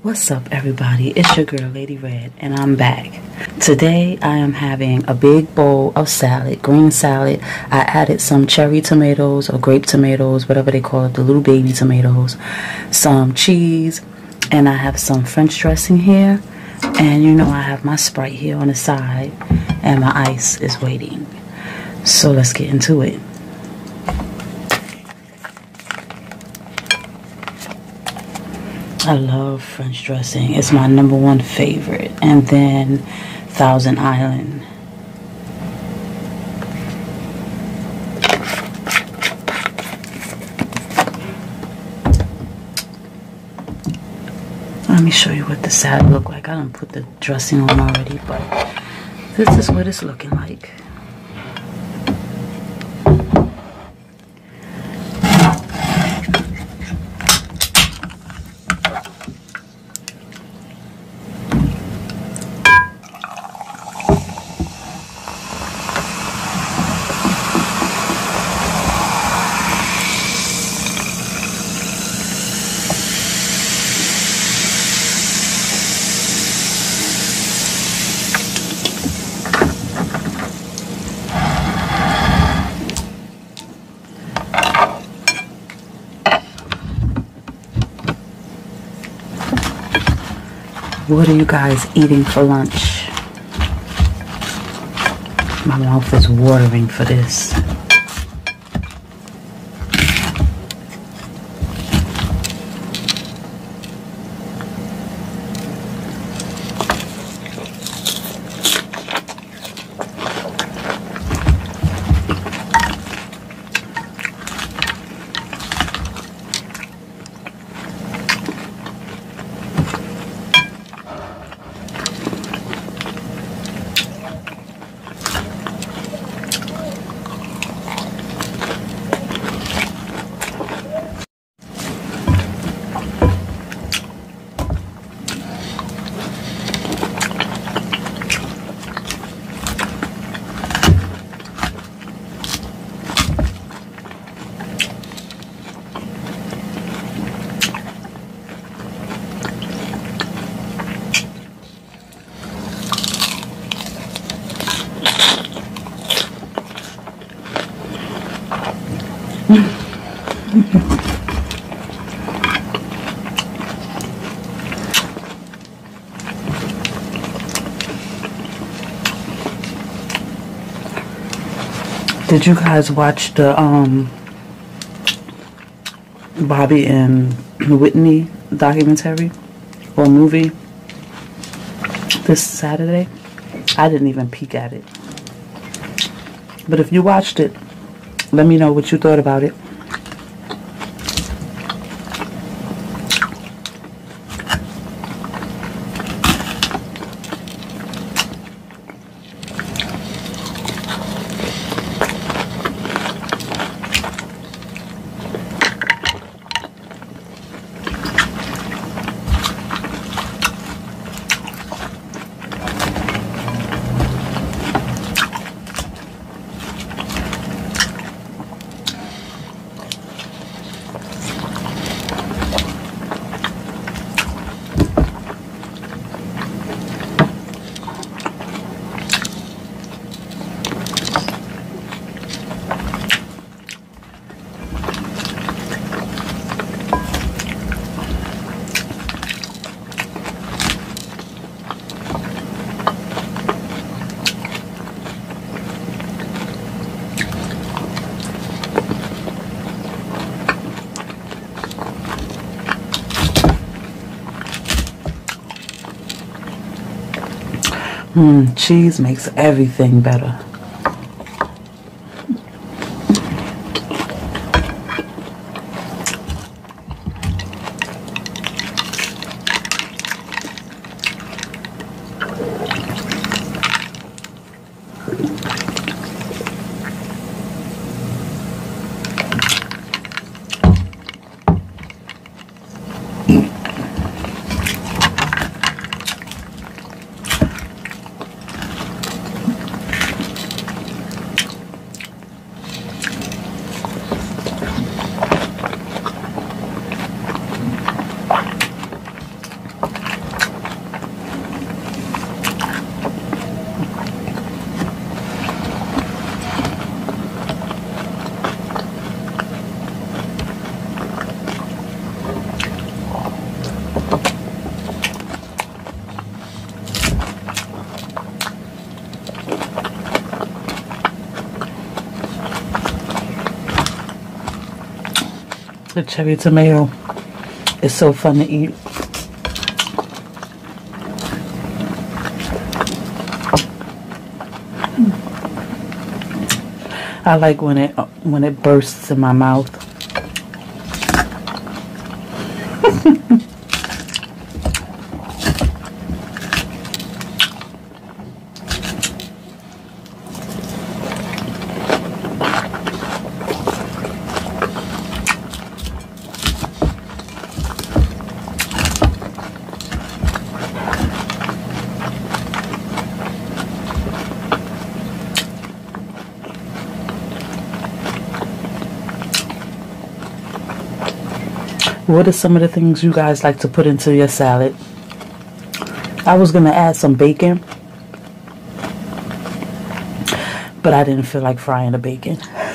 What's up, everybody? It's your girl, Lady Red, and I'm back. Today, I am having a big bowl of salad, green salad. I added some cherry tomatoes or grape tomatoes, whatever they call it, the little baby tomatoes, some cheese, and I have some French dressing here. And you know, I have my Sprite here on the side, and my ice is waiting. So let's get into it. I love French dressing. It's my number one favorite. And then Thousand Island. Let me show you what the salad look like. I don't put the dressing on already, but this is what it's looking like. What are you guys eating for lunch? My mouth is watering for this. Did you guys watch the um Bobby and Whitney documentary or movie this Saturday? I didn't even peek at it. But if you watched it, let me know what you thought about it. Mm, cheese makes everything better. The cherry tomato is so fun to eat. I like when it when it bursts in my mouth. What are some of the things you guys like to put into your salad? I was going to add some bacon, but I didn't feel like frying the bacon.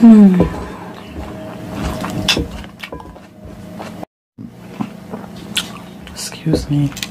Hmm. Excuse me.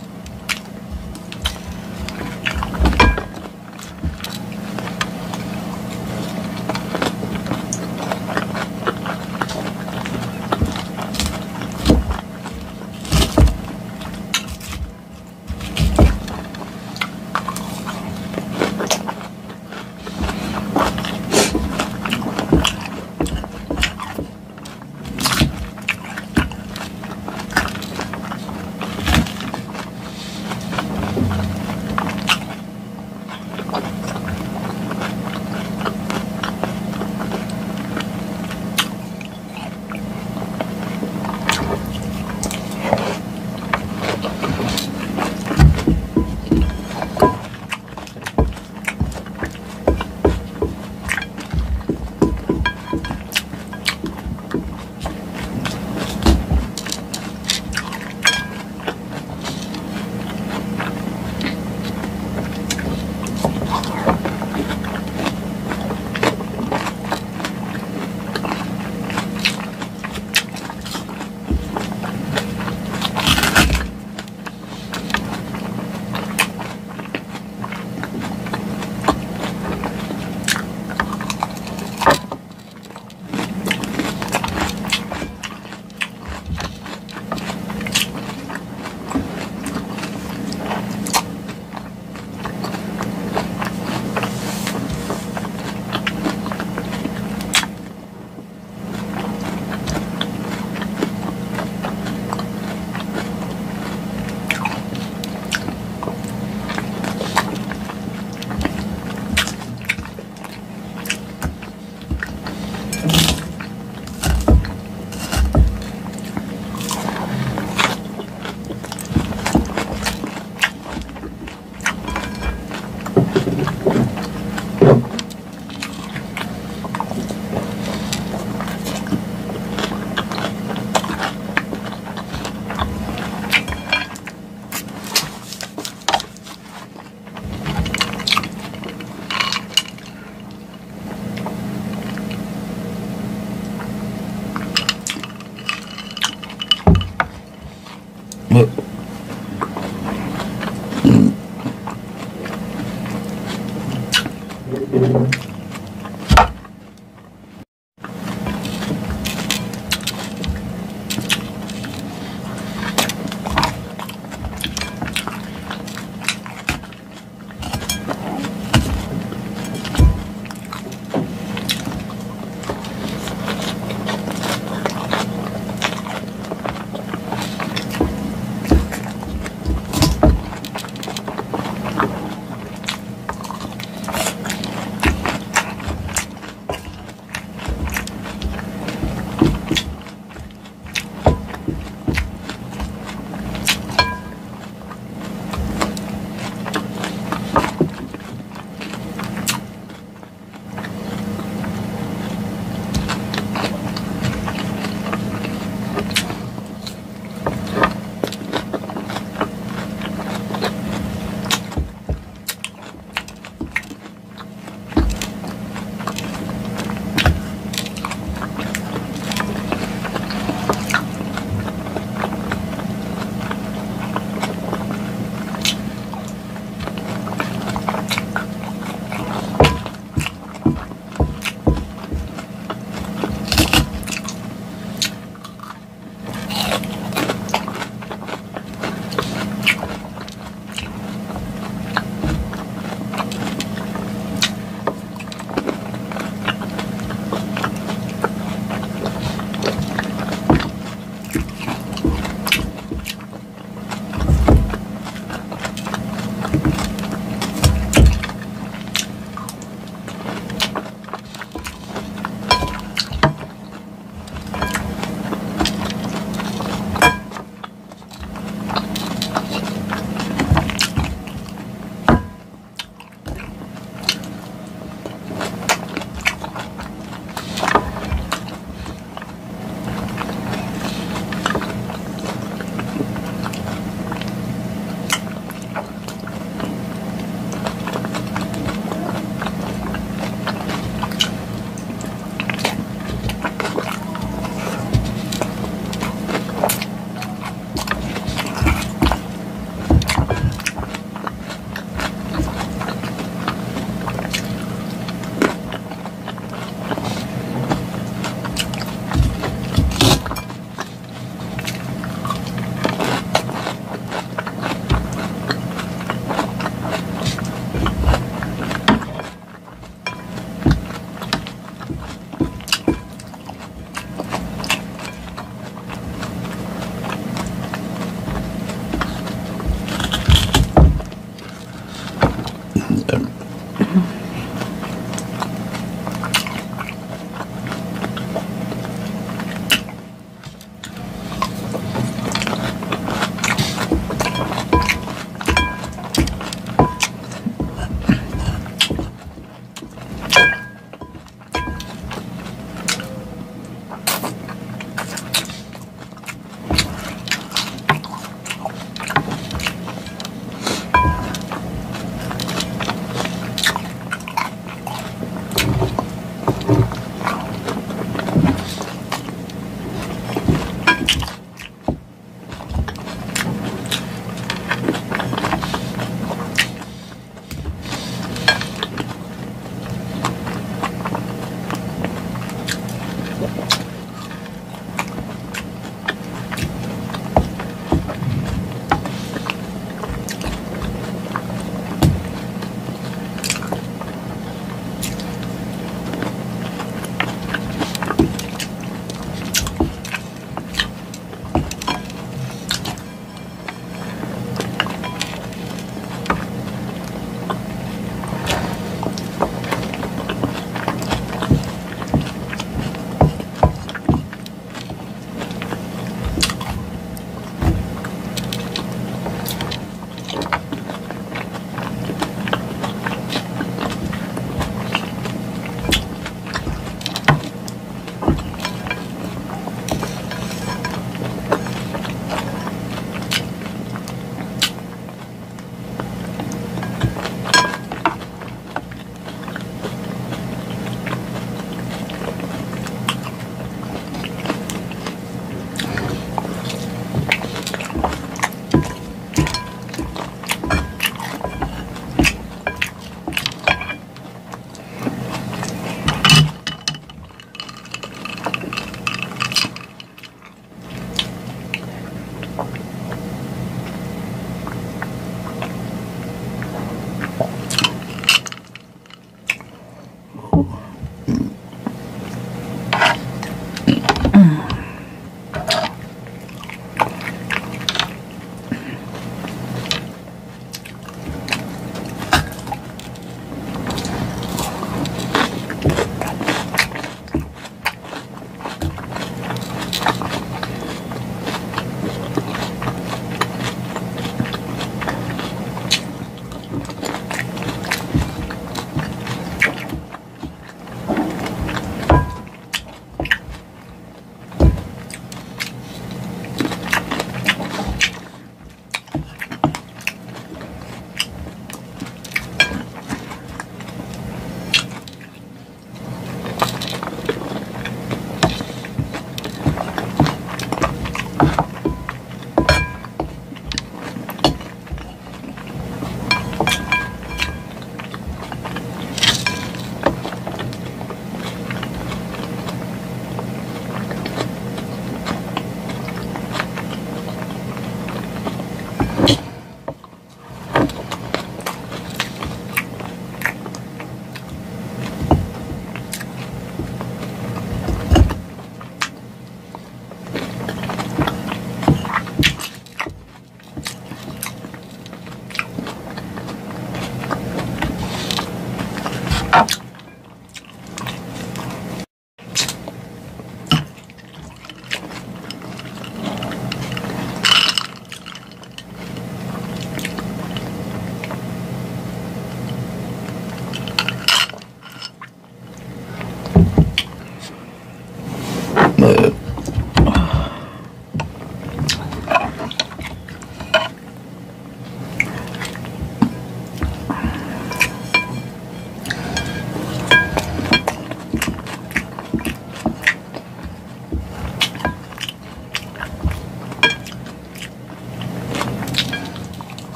我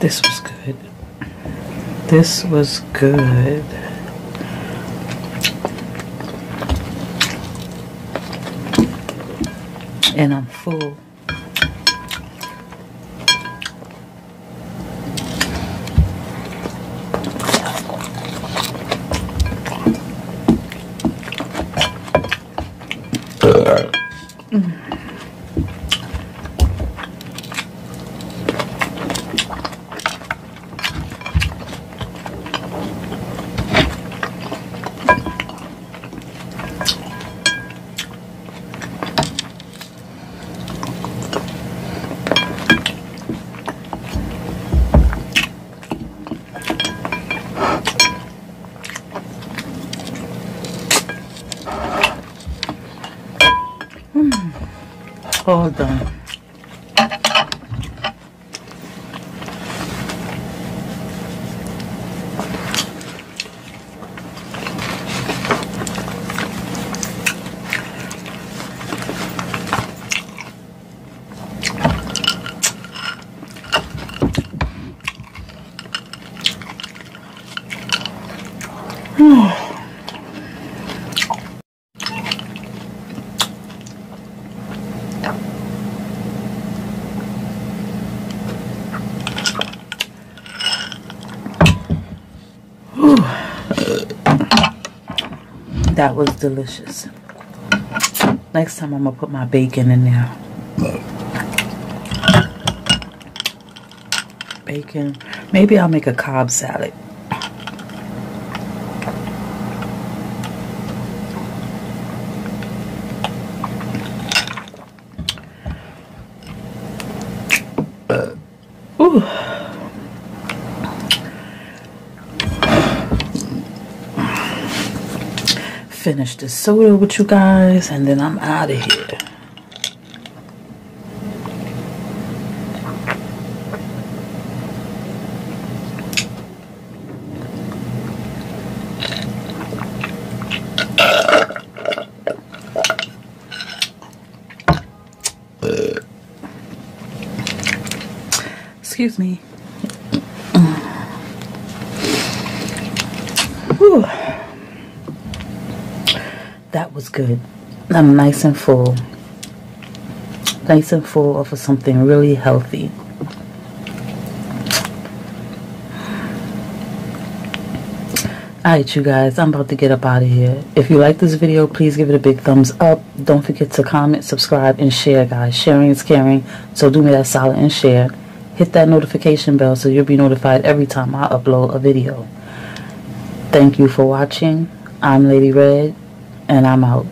This was good. This was good. And I'm full. 어, 허다. 음. That was delicious. Next time I'm going to put my bacon in there. Bacon. Maybe I'll make a Cobb salad. Finish the soda with you guys and then I'm out of here. Excuse me. Whew. That was good. I'm nice and full. Nice and full of something really healthy. Alright you guys, I'm about to get up out of here. If you like this video, please give it a big thumbs up. Don't forget to comment, subscribe, and share guys. Sharing is caring, so do me that solid and share hit that notification bell so you'll be notified every time I upload a video. Thank you for watching. I'm Lady Red, and I'm out.